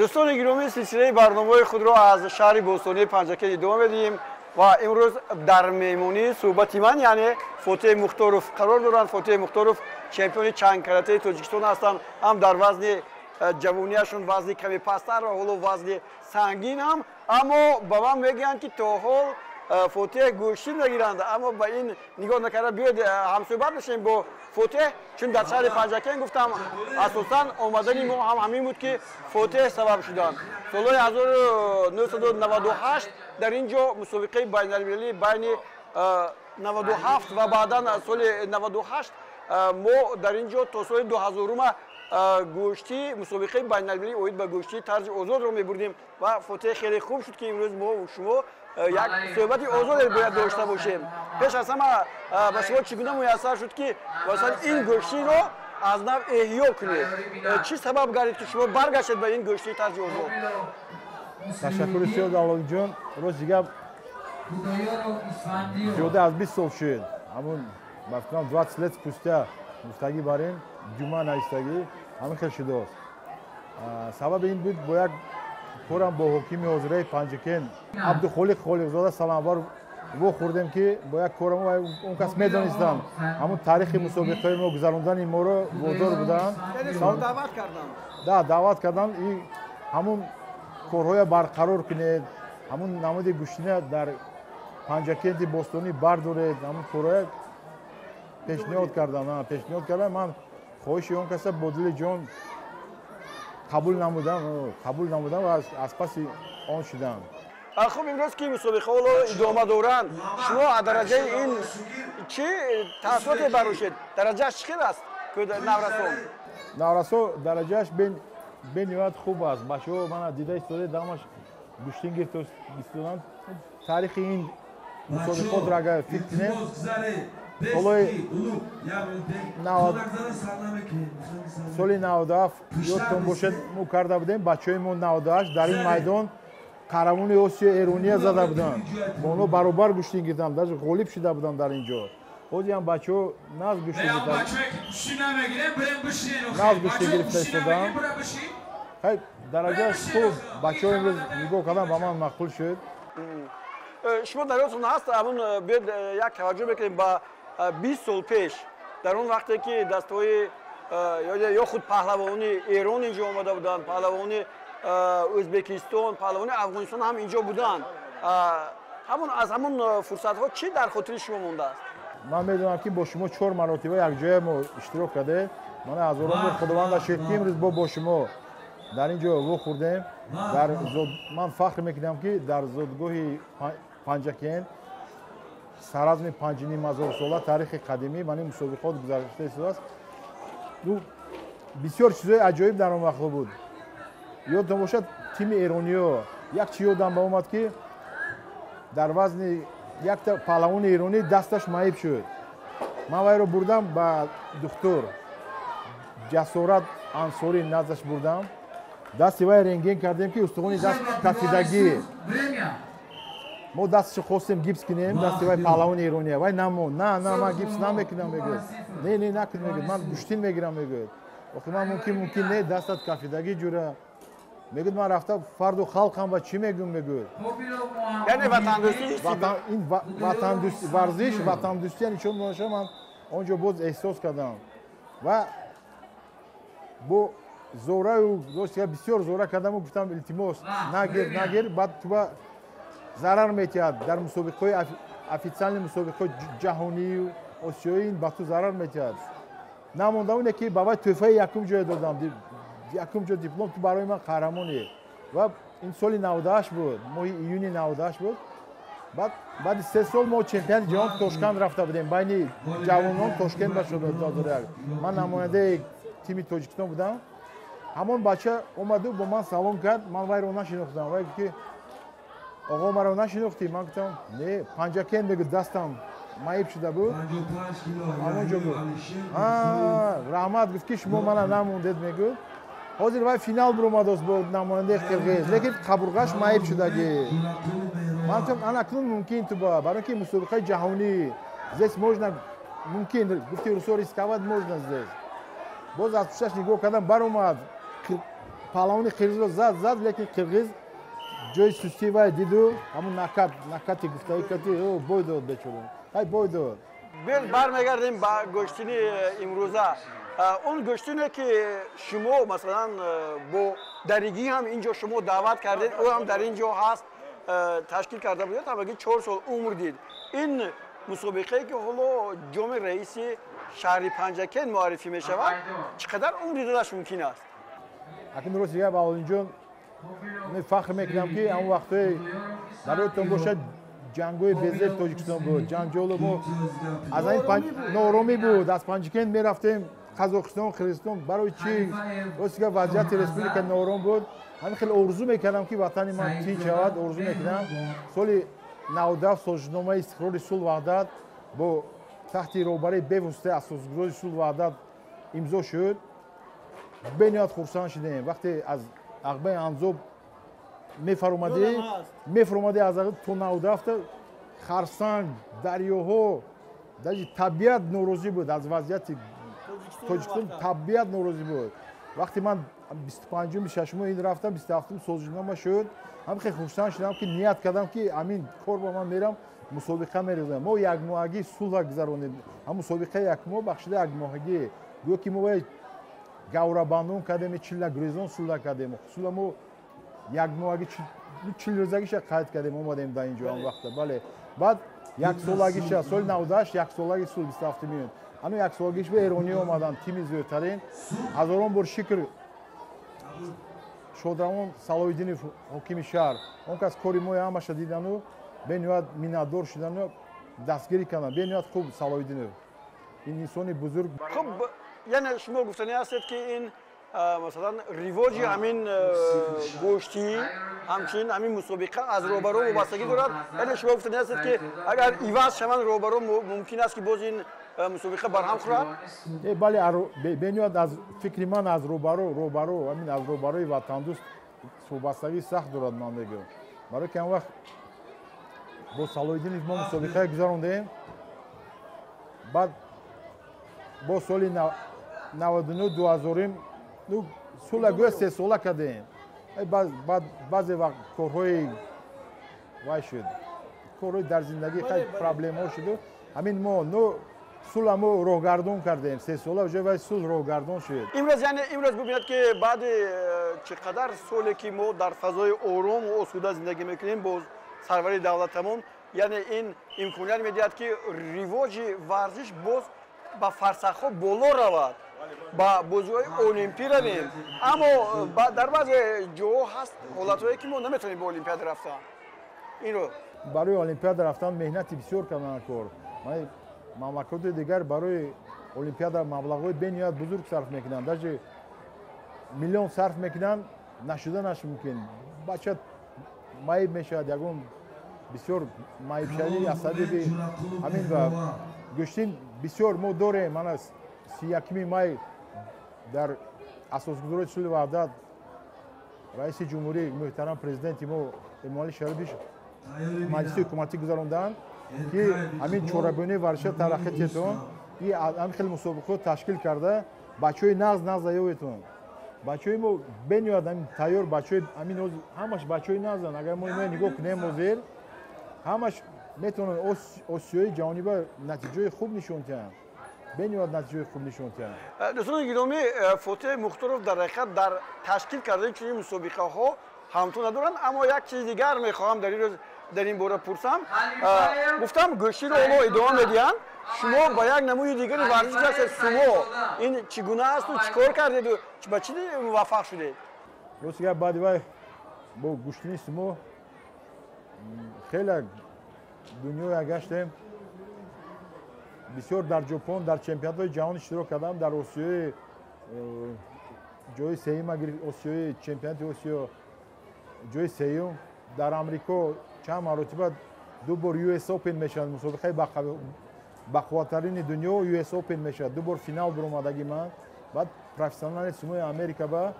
дӯстони гиромӣ силсилаи барномаҳои худро аз шаҳри бостонии панҷакен идома медиҳем ва имрӯз дар меҳмонӣ суҳбати ман яъне фотиҳи мухторов. Қарор доранд фотиҳи мухторов чемпиони чангкаратаи тоҷикистон ҳастанд. Ҳам дар вазни э, ҷавониашон вазни каме пасттар ва ҳоло вазни сангин ҳам. Аммо ба ман мегӯянд ки то ҳол фотеҳ гӯштӣ нагиранд аммо ба ин нигоҳ накарда биёед э, ҳамсӯҳбат бошем бо фотеҳ чун дар шаҳри панҷакен гуфтам асосан омадани мо ҳам ҳамин буд ки фотеҳ сабаб шуданд. Солҳои 1998 дар ин ҷо мусобиқаи байналмилалӣ байни 97 э, ва баъдан соли 98 мо дар ин ҷо то соли 2000ума гӯштӣ мусобиқаи байналмилалӣ оид ба гӯштии тарзи озодро мебурдем ва фотеҳ хеле хуб шуд ки имрӯз мо шумо як суҳбати озоде бояд дошта бошем. пеш аз ҳама ба шумо чӣ гуна муяссар шуд ки масалан ин гӯштиро аз нав эҳьё кунед. Э, чӣ сабаб гардид ки шумо баргаштед ба ин гӯшти тарзи озод ташаккури сиёд аллоҷон рӯз дигар зиёда аз бист сол шуд ҳамун бафикрам двадцать лет спустя гуфтагӣ бар ин ҷумъа наистагӣ ҳамин хел шудааст. Сабаби ин буд бо як корам бо ҳокими ҳозираи панҷакен абдухолиқ холиқзода саломбар вохӯрдем ки бо як корам он кас медонистам. Ҳамун таърихи мусобиқаи мо гузарондани моро водор буданд. Да даъват карданд. И ҳамун корҳоя барқарор кунед. Ҳамун намуди гӯштина дар панҷакенти бостонӣ бардоред. Ҳамун корҳоя пешниҳод кардам пешниҳод кардам. Ман хоҳиши он каса бо дили ҷон қабул намудам қабул намудам ва аз паси он шудам. Хуб имрӯз ки мусобиқаҳоро идома доранд. Шумо дараҷаи ин чӣ? Таассуроте барӯшед дараҷааш чӣ хел аст? Наврасон? Наврасо дараҷааш бениҳоят хуб аст. Бачаҳо мана дида истода дамаш гӯштин гирифтоистоданд таърихи ин мусобиқотро агар фикр кунем солои соли 97 ёдтон бошед мо карда будем бачаҳои мо 98 дар ин майдон қарамуни осиё эрония зада буданд. бо оно баробар гӯштин гирифтанд даже ғолиб шуда буданд дар ин ҷо. Ҳозиам бачаҳо наз гӯштин наз гӯштин гирифта истоданд хай дараҷааш хуб бачаҳо имрӯз нигоҳ кардан ба ман мақбул шуд. Шумо дар ёдтон ҳаст амн биёед як таваҷҷӯҳ мекунем ба бист сол пеш. Дар он вақте ки дастҳои ё худ паҳлавони эрон инҷо омада буданд паҳлавони ӯзбекистон паҳлавони афғонистон ҳам инҷо буданд. Ҳамон аз ҳамон фурсатҳо чӣ дар хотири шумо мондааст ман медонам ки бо шумо чор маротиба якҷоя мо иштирок кардем мана ҳазоронбор худованда шед ки имрӯз бо бо шумо дар ин ҷо вохӯрдем ман фахр мекунам ки дар зодгоҳи панҷакен саразми панҷним ҳазор сола таърихи қадимӣ ман ин мусобиқот гузашта истодааст. Бисёр чизҳои аҷоиб дар он вақто буд. Ёдтон бошад тими эрониё як чи ёдам ба омад ки дар вазни якта паҳлавони эронӣ дасташ маиб шуд. Ман вайро бурдам ба духтур ҷасорат ансорӣ наздаш бурдам. Дасти вай рентген кардем ки устухони даст кафидагӣ мо дасташо хостем гипс кунем дасти вай паҳлавони эрония вай намон на на ман гипс намекунам мегӯяд не не накун мегӯяд ман гӯштин мегирам мегӯяд охи ман мумкин мумкин не дастат кафидагӣ ҷура. Мегӯяд ман рафта фарду халқам ва чӣ мегӯм мегӯяд ин варзиш ватандӯстӣ яъне чон донаша ман он ҷо боз эҳсос кардам. Ва бо зораю бисёр зора кардаму гуфтам илтимос. Нагир нагир баъд туба зарар метиҳад. Дар мусобиқаҳои официални мусобиқаҳои ҷаҳонию осиёӣ ин ба ту зарар метиҳад. Намонда оне ки ба вай тӯҳфаи якум ҷоя додам. Якум ҷо диплом ту барои ман қаҳрамоне. Ва ин соли навдааст буд моҳи июни навдааст буд. Баъд баъди се сол мо чемпионати ҷаҳон тошкент рафта будем. Байни ҷавонон тошкент ба шуд ман намояндаи тими тоҷикистон будам. Ҳамон бача омаду бо ман салом кард. Ман вайро нашинохтам. Вай ки оғо маро нашинохтӣ ман гуфтам не панҷакен мегӯ дастам маиб шуда буд ҳамонҷо буд раҳмат гуфт ки шумо мана намондед мегӯд. Ҳозир вай финал биромадост бо намояндаи қирғиз лекин қабурғаш маиб шудагӣ ман гуфтам анакнун мумкин ту ба? Барои ки мусобиқаи ҷаҳонӣ здесь можно мумкин гуфти русо рисковать можно здесь боз аз пушташ нигоҳ кардам баромад палавони қирғизро зад зад лекин қирғиз ҷои сустии вай диду ҳамун накат накати гуфтаи кати бой дод бечора ай бой дод бел бармегардем ба гӯштини имрӯза. Он гӯштине ки шумо масалан бо даригӣ ҳам ин ҷо шумо даъват кардед ӯ ҳам дар ин ҷо ҳаст ташкил карда будед ҳамагӣ чор сол умр дид. Ин мусобиқае ки ҳоло ҷоми раиси шаҳри панҷакен муаррифӣ мешавад чӣ қадар умри додаш мумкин аст. Акин дуруст дига баолинҷон мен фахр мекунам ки ҳамон вақтҳое бароятон бошад ҷангҳои безер тоҷикистон буд. Ҷанҷолу мо аз ин нооромӣ буд. Аз панҷакен мерафтем қазоқистон қирғизистон барои чӣ? Ростига вазъияти республика ноором буд. Ҳамин хеле орзу мекардам ки ватани ман тинч шавад. Орзу мекардам соли навдаф созишномаи истиқрори сулҳ ваҳдат бо таҳти роҳбари бевосита асосгузори сулҳ ваҳдат имзо шуд. Бениҳоят хурсанд шудем. Вақте аз ақбаи анзоб мефаромадӣ? Мефаромадӣ аз то навдафта харсанг дарёҳо даи табиат норозӣ буд аз вазъияти тоҷикистон табиат норозӣ буд. Вақте ман бисту панҷуми шашумо ин рафтам бисту ҳафтум созишнома шуд. Ҳам хеле хурсанд шудам ки ният кардам ки амин кор ба ман мерам мусобиқа мерезам мо якмоҳагӣ сулҳа гузаронем. Ҳам мусобиқаи якмоҳ бахшида якмоҳагӣ. Гӯё ки мо бояд гаврабандон кардем чилла гурезон сулҳа кардем сула мо якмоҳагӣ чилрӯзагиша қайд кардем омадем дар ин ҷо ҳам вақта. Бале баъд яксолагиша соли навдаҳашт яксолаги сул бисту ҳафтумиюн ҳану яксолагиш ба эронӣ омаданд тими зӯдтарин ҳазорон бор шукр шодравон салоиддинов ҳокими шаҳр. Он кас кори мои ҳамаша дидану бениҳоят миннатдор шудану дастгирӣ кардам бениҳоят хуб салоиддинов ин инсони бузург. Хуб яъне шумо гуфтанӣ ҳастед ки ин масалан ривоҷи ҳамин гӯштӣ ҳамчунин ҳамин мусобиқа аз роҳбаро вобастагӣ дорад. Яъне шумо гуфтанӣ ҳастед ки агар иваз шаванд роҳбаро мумкин аст ки боз ин мусобиқа барҳам хӯрад? Э, бале бениҳоят аз фикри ман аз роҳбаро роҳбаро ҳамин аз роҳбарои ватандӯст вобастагӣ сахт дорад ман мегӯям. Барои ки ан вақт бо салоиддинов мо мусобиқае гузарондем баъд бо соли навадуну дуҳазорим сула гӯя се сола кардем. Баъзе вақт корҳои вай шуд. Корҳои дар зиндагӣ хеле проблемҳо шуду. Ҳамин мо сулҳа мо роҳгардон кардем. Се сола ҷои вай сулҳ роҳгардон шуд. Имрӯз яъне имрӯз бибинед ки баъди э, чӣ қадар соле ки мо дар фазои орому осуда зиндагӣ мекунем боз сарвари давлатамон яъне ин имконият медиҳад ки ривоҷи варзиш боз ба фарсахҳо боло равад ба бозиҳои олимпӣ равем аммо дар баъзе ҷоҳо ҳаст ҳолатҳое ки мо наметавонем ба олимпиада рафтан инро барои олимпиада рафтан меҳнати бисёр кардана кор мамлакати дигар барои олимпиада маблағҳои бениҳоят бузург сарф мекунанд. Даже миллион сарф мекунанд нашуданаш мумкин. Бача маиб мешавад ягон бисёр маибшавии аз сабаби ҳамин ва гӯштин бисёр мо дорем анаст 31 май дар асосгузории сулҳи ваҳдат раиси ҷумҳурӣ муҳтарам президенти мо эмомалӣ шарипович маҷлиси ҳукуматӣ гузаронданд ки ҳамин чорабӯни варзиша тараққи тетон и ҳамин хел мусобиқаҳо ташкил карда бачаҳои нағз нағз заёветон. Бачаҳои мо бениёяд ҳамин тайёр бачаҳои ҳамин ҳамаш бачаҳои нағзанд. Агар мо ина нигоҳ кунем озир ҳамаш метавонанд осиёи ҷаҳониба натиҷаи хуб нишон диҳанд бениҳоят натиҷаи хуб нишон диҳанд дӯстони гиромӣ фотиҳи мухторов дар ҳақиқат дар ташкил кардаи чунин мусобиқаҳо ҳамто надоранд аммо як чизи дигар мехоҳам дар ин рӯз дар ин бора пурсам. Гуфтам гӯштиро ҳоло идома медиҳанд. Шумо ба як намуди дигари варзиш ҳастед сумо ин чӣ гуна асту чӣ кор кардеду ба чӣ муваффақ шудед ростига баъди вай бо гӯштини сумо хеле дунёя гаштем бисёр дар ҷопон дар чемпионатҳои ҷаҳон иштирок кардам дар осиёи э, ҷои сеюма гирифт осиёи чемпионати осиё ҷои сеюм. Дар амрико чанд маротиба ду бор us open мешавад. Мусобиқаи бақувваттарини дунё us open мешавад. Ду бор финал биромадагӣ ман. Баъд профессионали сумои америка ба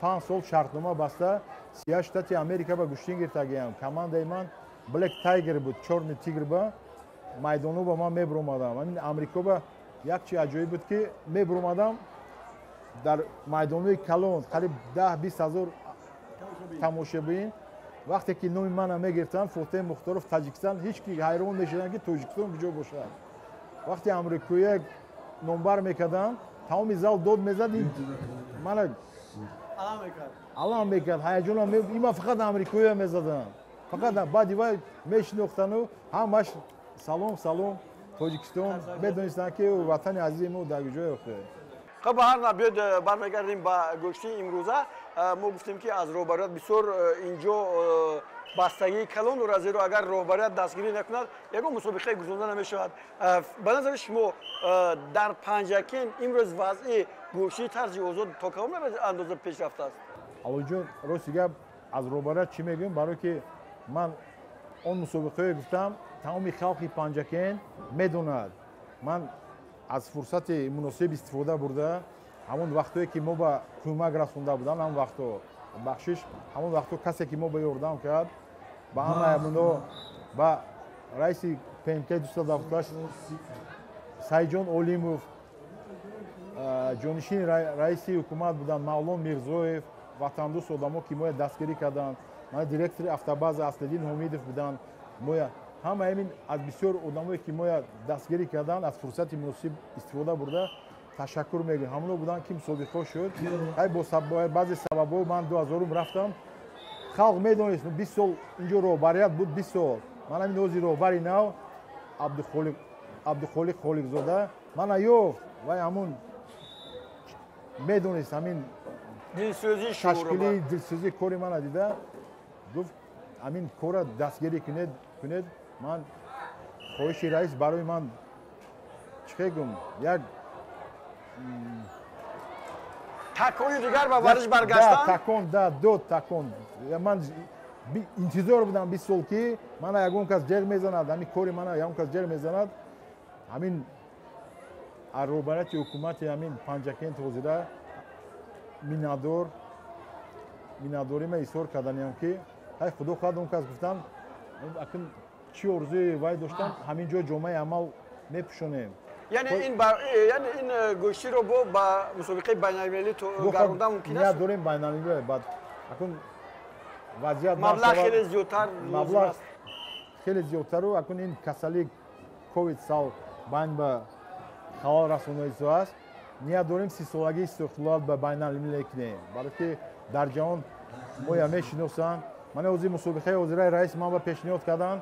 панҷ сол шартнома баста. Сия штати америка ба гӯштин гирифтагиам командаи ман black tiger буд чорни тигр ба майдоно ба ман мебиромадам амин амрико ба як чи аҷоиб буд ки мебиромадам дар майдонои калон қариб даҳ бист ҳазор тамошобин вақте ки номи мана мегирифтанд фотеҳи мухторов таҷикистон ҳеҷ ки ҳайрон мешуданд ки тоҷикистон куҷо бошад. Вақте амрикоя номбар мекарданд тамоми зал дод мезад мана алам мекард. Ҳаяҷона има фақат амрикоя мезаданд. Фақат баъди вай мешинохтану ҳамаш салом салом. Тоҷикистон. Медонистанд ки ватани азизи мо дар куҷо ёфтааст хаб ба ҳар набиёд э, бармегардем ба гӯштии имрӯза. Э, мо гуфтем ки аз роҳбарият бисёр э, инҷо бастагии калон дорад зеро агар роҳбарият дастгирӣ накунад ягон мусобиқае гузаронида намешавад. Ба назари шумо дар панҷакен имрӯз вазъи гӯшии тарзи озод то кавон андоза пеш рафтааст алоҷон рости гап аз роҳбарият чӣ мегӯем? Барое ки ман он мусобиқае гуфтам тамоми халқи панҷакен медонад. Ман аз фурсати муносиб истифода бурда. Ҳамон вақтое ки мо ба кӯмак расонда будам ҳамон вақто бахшиш ҳамон вақто касе ки мо ба ёрдам кард ба ҳамаямуно ба раиси пнк дустадафташ сайҷон олимов ҷонишини раиси ҳукумат буданд мавлон мирзоев ватандӯст одамо ки моя дастгирӣ карданд. Ман директори автобаза аслиддин ҳомидов буданд моя ҳама ҳамин аз бисёр одамое ки моя дастгирӣ карданд аз фурсати муносиб истифода бурда ташаккур мегӯем ҳамоно буданд ки мусобиқо шуд. Ай бо баъзе сабабҳо ман ду ҳазорум рафтам. Халқ медонист бист сол инҷо роҳбарият буд бист сол. Ман ҳамин ҳозир роҳбари нав абдухолиқ холиқзода мана ёфт вай ҳамун медонист ҳамин ташкили дилсӯзи кори мана дида гуфт ҳамин кора дастгирӣ кунед ман хоҳиши раис барои ман чӣ хегум як такони дигар ба варзиш баргаштан? такон да дод такон. Ман интизор будам бист сол ки мана ягон кас ҷеғ мезанад ҳамин кори мана ягон кас ҷеғ мезанад. Ҳамин аз роҳбарияти ҳукумати ҳамин панҷакент ҳозира миннатдор миннатдорима изҳор карданам ки ҳай худо хоҳад он кас гуфтам акн чӣ орзуи вай доштам ҳамин ҷо ҷомаи амал мепӯшонем яъне ин яъне ин гӯштиро бо ба мусобиқаи байналмилалӣ гаронда мумкин аст дорем байналмилалӣ баъд акн вазъият маблағ хеле зиёдтар маблағ хеле зиёдтару акн ин касали ковид сал байн ба халол расоноисо аст. Ният дорем сисолагии истихлол ба байналмилалӣ кунем барое ки дар ҷаҳон моя мешиносанд. Ман ҳозир мусобиқаи ҳозираи раис ман ба пешниҳод карданд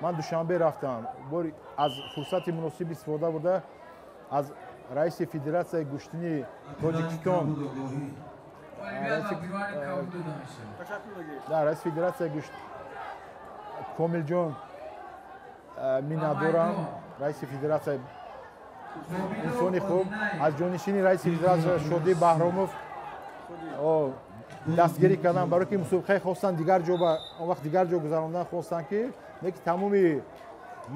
ман душанбе рафтам. Бори аз фурсати муносиб истифода бурда аз раиси федератсияи гӯштини тоҷикистон. Раиси федератсияи гӯшт комилҷон миннатдорам раиси федератсияи инсони хуб аз ҷонишини раиси федератсия шодӣ баҳромов. Дастгирӣ кардан барое ки мусобиқаи хостан дигар ҷо ба он вақт дигар ҷо гузарондан хостанд ки ки тамоми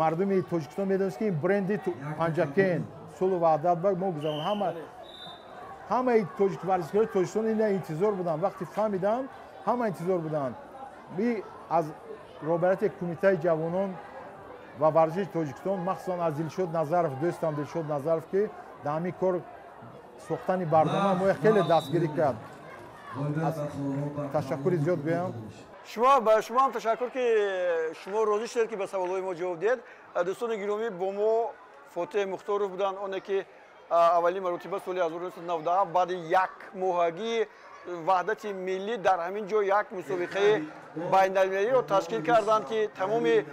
мардуми тоҷикистон медонист ки ин бренди панҷакен сулу ваҳдат ба мо гузарон ҳама ҳамаи варзишгоҳи тоҷикистон ина интизор буданд вақти фаҳмиданд ҳама интизор буданд и аз роҳбарияти кумитаи ҷавонон ва варзиши тоҷикистон махсусан аз дилшод назаров дӯстам дилшод назаров ки дар ҳамин кор сохтани барнома моя хеле дастгирӣ кард ташаккури зиёд гӯям шумо ба шумо ҳам ташаккур ки шумо розӣ шудед ки ба саволҳои мо ҷавоб диҳед. Дӯстони гиромӣ бо мо фотеҳ мухторов буданд. Оне ки аввалин маротиба соли 1997 баъди як моҳагӣ ваҳдати миллӣ дар ҳамин ҷо як мусобиқаи байналмилалиро ташкил карданд ки тамоми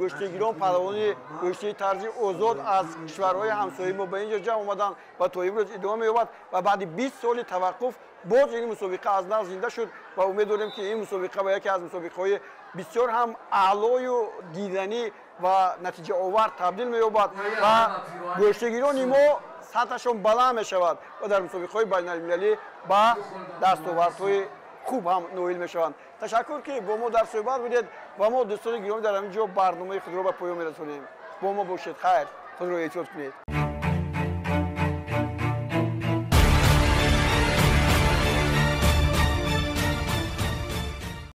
гӯштигирон паҳлавони гӯштии тарзи озод аз кишварҳои ҳамсояи мо ба ин ҷо ҷамъ омаданд. Ва то имрӯз идома меёбад. Ва баъди бист соли таваққуф боз ин мусобиқа аз нав зинда шуд ва умед дорем ки ин мусобиқа ба яке аз мусобиқаҳои бисёр ҳам аълою диданӣ ва натиҷаовар табдил меёбад ва гӯштигирони мо сатҳашон баланд мешавад ва дар мусобиқаҳои байналмилалӣ ба дастовардҳои хуб ҳам ноил мешаванд. Ташаккур ки бо мо дар суҳбат будед ва мо дӯстони гиромӣ дар ҳамин ҷо барномаи худро ба поён мерасонем. Бо мо бошед. Хайр. Худро эҳтиёт кунед